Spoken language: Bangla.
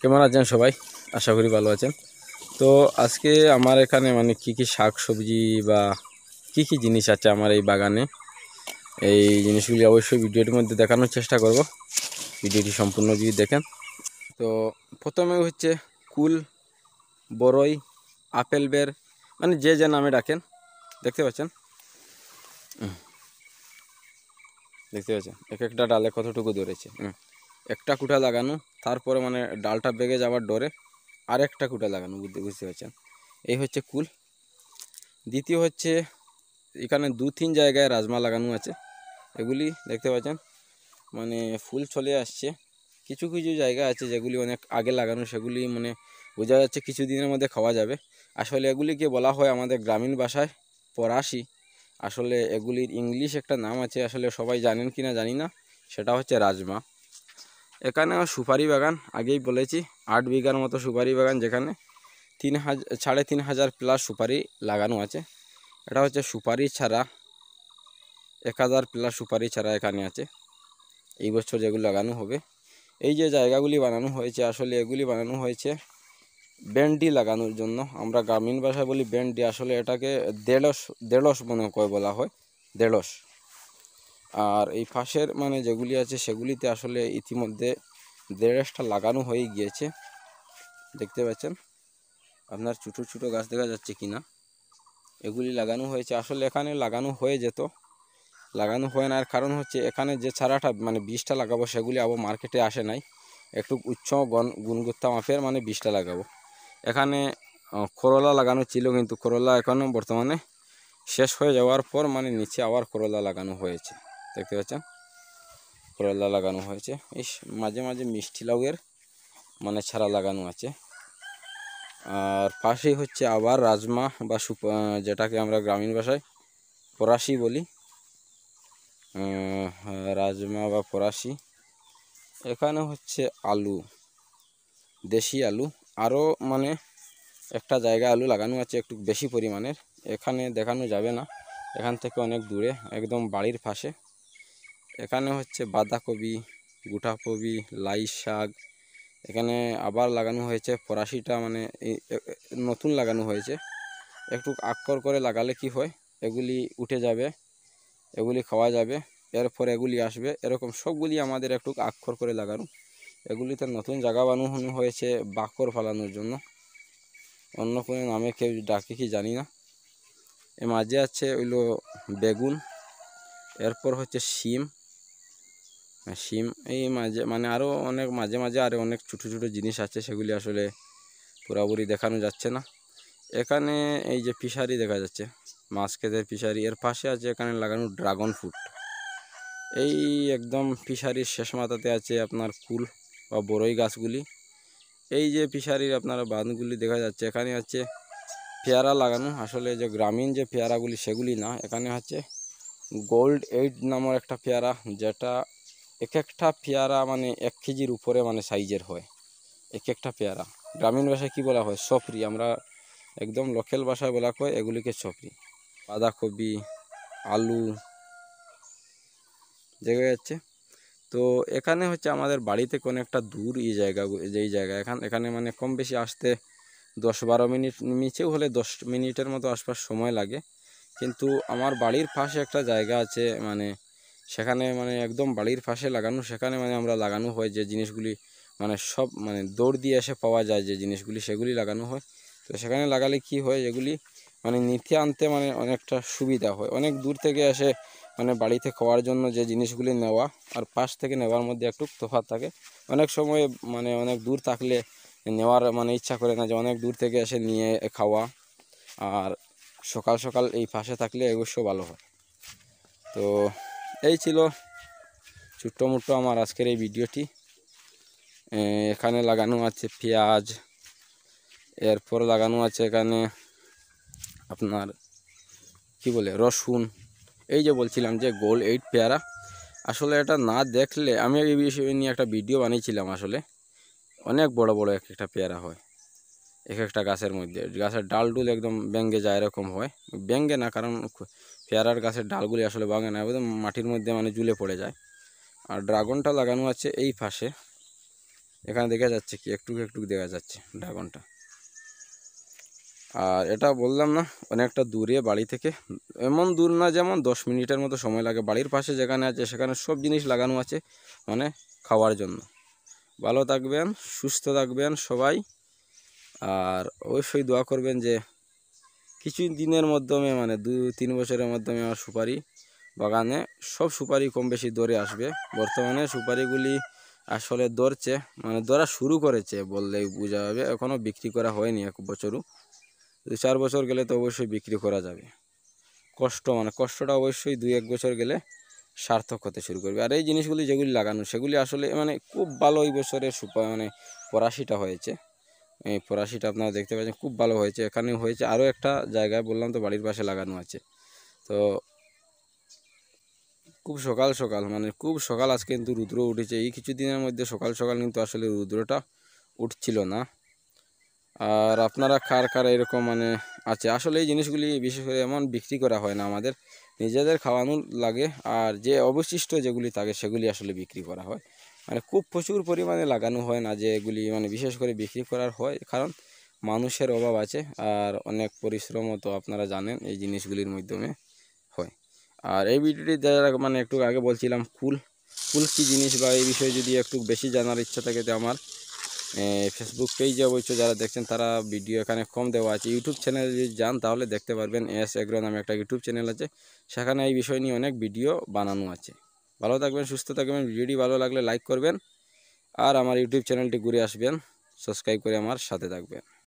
কেমন আছেন সবাই? আশা করি ভালো আছেন। তো আজকে আমার এখানে মানে কি কি শাক সবজি বা কি কি জিনিস আছে আমার এই বাগানে? এই জিনিসগুলি অবশ্যই ভিডিওটির মধ্যে দেখানোর চেষ্টা করব। ভিডিওটি সম্পূর্ণ যদি দেখেন। তো প্রথমে হচ্ছে কুল, বরই, আপেল বের মানে যে যে নামে ডাকেন, দেখতে পাচ্ছেন। দেখতে পাচ্ছেন? এক একটা ডালে কতটুকু ধরেছে। একটা কুটা লাগানো তারপরে মানে ডালটা বেগে যাওয়ার ডরে আরেকটা কুটা লাগানো বুঝতে পারছেন? এই হচ্ছে কুল। দ্বিতীয় হচ্ছে এখানে দু তিন জায়গায় রাজমা লাগানো আছে। এগুলি দেখতে পাচ্ছেন মানে ফুল চলে আসছে। কিছু কিছু জায়গা আছে যেগুলি অনেক আগে লাগানো, সেগুলি মানে বোঝা যাচ্ছে কিছু দিনের মধ্যে খাওয়া যাবে। আসলে এগুলিকে বলা হয় আমাদের গ্রামীণ ভাষায় পরাশি। আসলে এগুলির ইংলিশ একটা নাম আছে, আসলে সবাই জানেন কি না জানি না। সেটা হচ্ছে রাজমা। এখানে সুপারি বাগান, আগেই বলেছি, আট বিঘার মতো সুপারি বাগান যেখানে তিন হাজার সাড়ে তিন হাজার প্লাস সুপারি লাগানো আছে। এটা হচ্ছে সুপারি ছাড়া, এক হাজার প্লাস সুপারি ছাড়া এখানে আছে। এই বছর যেগুলো লাগানো হবে। এই যে জায়গাগুলি বানানো হয়েছে, আসলে এগুলি বানানো হয়েছে ব্যান্ডি লাগানোর জন্য। আমরা গ্রামীণ ভাষায় বলি ব্যান্ডি আসলে এটাকে দেড়স দেড়স মনে করে বলা হয় দেড়স আর এই পাশের মানে যেগুলি আছে সেগুলিতে আসলে ইতিমধ্যে দেড়সটা লাগানো হয়ে গিয়েছে। দেখতে পাচ্ছেন? আপনার ছোটো ছোটো গাছ দেখা যাচ্ছে কি না এগুলি লাগানো হয়েছে। আসলে এখানে লাগানো হয়ে যেত। লাগানো হয় না। আর কারণ হচ্ছে এখানে যে চারাটা মানে বীজটা লাগাবো সেগুলি আবার মার্কেটে আসে নাই। একটু উচ্চ গণ, গুণগত মাপের মানে বীজটা লাগাবো। এখানে করলা লাগানো ছিল কিন্তু করলা এখনও বর্তমানে শেষ হয়ে যাওয়ার পর মানে নিচে আবার করলা লাগানো হয়েছে। দেখতে পাচ্ছেন করলা লাগানো হয়েছে। এই মাঝে মাঝে মিষ্টি লাউয়ের মানে ছাড়া লাগানো আছে। আর পাশেই হচ্ছে আবার রাজমা বা যেটাকে আমরা গ্রামীণ ভাষায় ফরাসি বলি। রাজমা বা ফরাসি। এখানে হচ্ছে আলু, দেশি আলু। আরও মানে একটা জায়গায় আলু লাগানো আছে একটু বেশি পরিমাণের। এখানে দেখানো যাবে না। এখান থেকে অনেক দূরে, একদম বাড়ির পাশে। এখানে হচ্ছে বাঁধাকপি গুটাকপি লাই শাক, এখানে আবার লাগানো হয়েছে ফরাসিটা মানে নতুন লাগানো হয়েছে। একটু আক্কর করে লাগালে কি হয়? এগুলি উঠে যাবে, এগুলি খাওয়া যাবে, এরপর এগুলি আসবে, এরকম সবগুলি আমাদের একটু আক্ষর করে লাগানো। এগুলিতে নতুন জায়গা বানানো হয়েছে বাকর ফালানোর জন্য। অন্য কোনো নামে কেউ ডাকে কি জানি না। এ মাঝে আছে ওইলো বেগুন, এরপর হচ্ছে শিম শিম এই মাঝে মানে আরও অনেক, মাঝে মাঝে আরও অনেক ছোটো ছোটো জিনিস আছে, সেগুলি আসলে পুরাপুরি দেখানো যাচ্ছে না। এখানে এই যে ফিশারি দেখা যাচ্ছে মাছ খেতের ফিশারি, এর পাশে আছে এখানে লাগানো ড্রাগন ফ্রুট। এই একদম ফিশারির শেষ মাথাতে আছে আপনার ফুল বা বড়ই গাছগুলি। এই যে ফিশারির আপনার বাঁধগুলি দেখা যাচ্ছে, এখানে হচ্ছে পেয়ারা লাগানো। আসলে যে গ্রামীণ যে পেয়ারাগুলি, সেগুলি না, এখানে হচ্ছে গোল্ড এইট নামের একটা পেয়ারা, যেটা এক একটা পেয়ারা মানে এক কেজির উপরে মানে সাইজের হয়। এক একটা পেয়ারা। গ্রামীণ ভাষায় কি বলা হয়? সফরি। আমরা একদম লোকাল ভাষায় বলা হয় এগুলিকে সফরি। বাঁধাকপি, আলু, দেখা যাচ্ছে। তো এখানে হচ্ছে আমাদের বাড়ি থেকে অনেকটা দূর এই জায়গা, যেই জায়গা। এখান, এখানে মানে কম বেশি আসতে দশ বারো মিনিট, নিচেও হলে দশ মিনিটের মতো আসবার সময় লাগে। কিন্তু আমার বাড়ির পাশে একটা জায়গা আছে মানে সেখানে মানে একদম বাড়ির পাশে লাগানো, সেখানে মানে আমরা লাগানো হয় যে জিনিসগুলি মানে সব মানে দৌড় দিয়ে এসে পাওয়া যায় যে জিনিসগুলি, সেগুলি লাগানো হয়। তো সেখানে লাগালে কি হয়, এগুলি মানে নিতে আনতে মানে অনেকটা সুবিধা হয়। অনেক দূর থেকে এসে মানে বাড়িতে খাওয়ার জন্য যে জিনিসগুলি নেওয়া আর পাশ থেকে নেওয়ার মধ্যে একটু তফাৎ থাকে। অনেক সময় মানে অনেক দূর থাকলে নেওয়ার মানে ইচ্ছা করে না যে অনেক দূর থেকে এসে নিয়ে খাওয়া আর সকাল সকাল এই পাশে থাকলে অবশ্য ভালো হয়। তো এই ছিল ছোট্ট মোট্ট আমার আজকের এই ভিডিওটি। এখানে লাগানো আছে পেঁয়াজ, এরপর লাগানো আছে এখানে আপনার কি বলে, রসুন। এই যে বলছিলাম যে গোল এইট পেয়ারা। আসলে এটা না দেখলে, আমি এই বিষয় নিয়ে একটা ভিডিও বানিয়েছিলাম আসলে। অনেক বড় বড় এক একটা পেয়ারা হয়, এক একটা গাছের মধ্যে। গাছের ডাল ডুল একদম ব্যাঙ্গে যায় এরকম হয়। ব্যাঙ্গে না, কারণ পেয়ারার গাছের ডালগুলি আসলে বাগানে একদম মাটির মধ্যে মানে জুলে পড়ে যায়। আর ড্রাগনটা লাগানো আছে এই পাশে। এখানে দেখা যাচ্ছে কি, একটু একটু দেখা যাচ্ছে ড্রাগনটা। আর এটা বললাম না, অনেকটা দূরে বাড়ি থেকে। এমন দূর না যেমন দশ মিনিটের মতো সময় লাগে। বাড়ির পাশে যেখানে আছে, সেখানে সব জিনিস লাগানো আছে মানে খাওয়ার জন্য। ভালো থাকবেন, সুস্থ থাকবেন সবাই। আর অবশ্যই দোয়া করবেন যে কিছু দিনের মাধ্যমে মানে দু, তিন বছরের মাধ্যমে আমার সুপারি বাগানে সব সুপারি কম বেশি দরে আসবে। বর্তমানে সুপারিগুলি আসলে ধরছে মানে ধরা শুরু করেছে বললেই বোঝা যাবে এখনও বিক্রি করা হয়নি এক বছরও। দু, চার বছর গেলে তো অবশ্যই বিক্রি করা যাবে। কষ্ট মানে কষ্টটা অবশ্যই দুই এক বছর গেলে সার্থক হতে শুরু করবে। আর এই জিনিসগুলি যেগুলি লাগানো, সেগুলি আসলে মানে খুব ভালো এই বছরের সুপা মানে পরাশিটা হয়েছে। এই পরাশিটা আপনারা দেখতে পাচ্ছেন, খুব ভালো হয়েছে। এখানে হয়েছে আরও একটা জায়গায় বললাম তো বাড়ির পাশে লাগানো আছে। তো খুব সকাল সকাল মানে খুব সকাল আজকে কিন্তু রুদ্র উঠেছে। এই কিছু দিনের মধ্যে সকাল সকাল কিন্তু আসলে রুদ্রটা উঠছিল না। আর আপনারা কার কার এরকম মানে আছে? আসলে এই জিনিসগুলি বিশেষ করে এমন বিক্রি করা হয় না আমাদের। নিজেদের খাওয়ানো লাগে, আর যে অবশিষ্ট যেগুলি থাকে সেগুলি আসলে বিক্রি করা হয়। মানে খুব প্রচুর পরিমাণে লাগানো হয় না যে এগুলি মানে বিশেষ করে বিক্রি করার হয়, কারণ মানুষের অভাব আছে আর অনেক পরিশ্রমও তো আপনারা জানেন এই জিনিসগুলির মাধ্যমে হয়। আর এই ভিডিওটি যারা মানে একটু আগে বলছিলাম ফুল ফুল কী জিনিস বা এই বিষয়ে যদি একটু বেশি জানার ইচ্ছা থাকে তো আমার ফেসবুক পেজে অবশ্য যারা দেখছেন তারা ভিডিও এখানে কম দেওয়া আছে। ইউটিউব চ্যানেলে যদি যান তাহলে দেখতে পারবেন এস এগ্রো নামে একটা ইউটিউব চ্যানেল আছে, সেখানে এই বিষয় নিয়ে অনেক ভিডিও বানানো আছে। ভালো থাকবেন, সুস্থ থাকবেন, ভিডিওটি ভালো লাগলে লাইক করবেন, আর আমার ইউটিউব চ্যানেলটি ঘুরে আসবেন সাবস্ক্রাইব করে আমার সাথে থাকবেন।